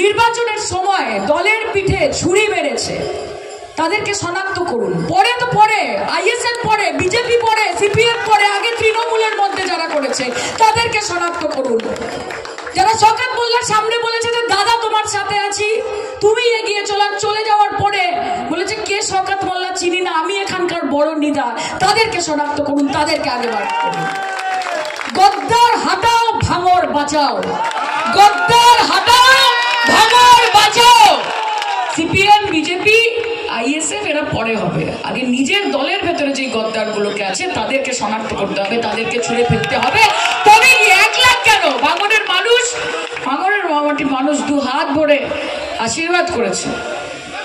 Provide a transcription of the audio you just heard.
নির্বাচনের সময় দলের পিঠে ছুরি মেরেছে তাদেরকে শনাক্ত করুন। পরে তো পরে আইএসএফ পরে, বিজেপি পরে, সিপিএম পরে, আগে তৃণমূলের মধ্যে যারা করেছে, তাদেরকে শনাক্ত করুন। যারা শকাত মোল্লার সামনে বলেছে যে, দাদা, তোমার সাথে আছি, তুমি এগিয়ে চলা, চলে যাওয়ার পরে, বলেছে, কে শকাত মোল্লা চিনি না, আমি এখানকার বড় নিদা তাদেরকে শনাক্ত করুন, তাদেরকে আগে বার গদ্দার হাটাও, ভাঙর বাঁচাও। গদ্দার হাটাও সিপিএম, বিজেপি, আইএসএফ, এরা পরে হবে। আগে নিজের দলের ভেতরে যে গদ্দারগুলোকে আছে, তাদেরকে শনাক্ত করতে হবে, তাদেরকে ছুঁড়ে ফেলতে হবে। তবে এক লাখ কেন? ভাঙনের মানুষ ভাঙনের মোটামুটি মানুষ দু হাত ভরে আশীর্বাদ করেছে।